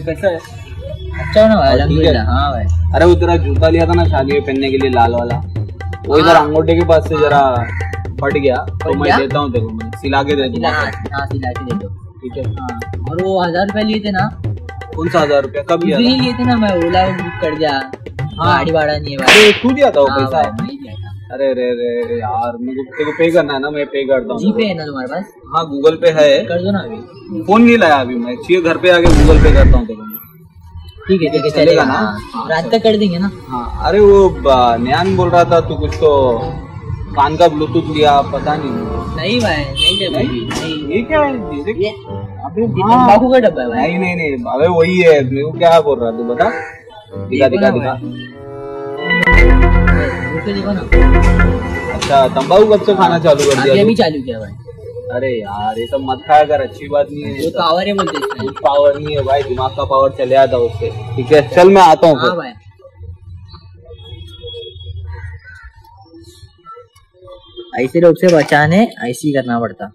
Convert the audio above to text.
कैसा है? अच्छा हो ना भाई हाँ, ठीक। अलहमदुलिल्लाह भाई। अरे वो तेरा जूता लिया था ना शादी में पहनने के लिए लाल वाला। वो इधर हाँ। अंगूठे के पास से जरा फट गया। तो मैं देता हूँ तेरे को मैं सिला के दे दूँगा। हाँ हाँ सिला के दे दो। ठीक है। हाँ और वो हज़ार रुपए लिए थे ना? कौन सा हज़ार रुपया? कब लिया लिए थे ना मैं ओला बुक कर दिया। गाड़ी भाड़ा नहीं है तू दिया था वो पैसा। अरे रे रे यार मुझे तेरे को पे करना है ना मैं पे करता हूँ। जी पे है ना तुम्हारे पास? हाँ गूगल पे है। कर दो ना अभी। फ़ोन नहीं लाया अभी मैं चाहिए घर पे आके गूगल पे करता हूँ तेरे ठीक है ठीक है चलेगा ना? हाँ, हाँ, रात तक कर देंगे ना। हाँ अरे वो न्यान बोल रहा था तू कुछ तो कान का ब्लूटूथ लिया पता नहीं। नहीं भाई नहीं भाई। नहीं? ये क्या है? अबे हाँ। तंबाकू का डब्बा है नहीं नहीं नहीं अबे वही है मेरे को क्या बोल रहा तू बता। दिखा देखो दिखा। अच्छा तम्बाकू कब से खाना चालू कर दिया अभी चालू किया भाई। अरे यार ये सब मत खाया कर अच्छी बात नहीं है वो पावर है मुझे पावर नहीं है भाई दिमाग का पावर चले आता उससे। ठीक है चल मैं आता हूँ हाँ ऐसे लोग से बचाने ऐसे ही करना पड़ता।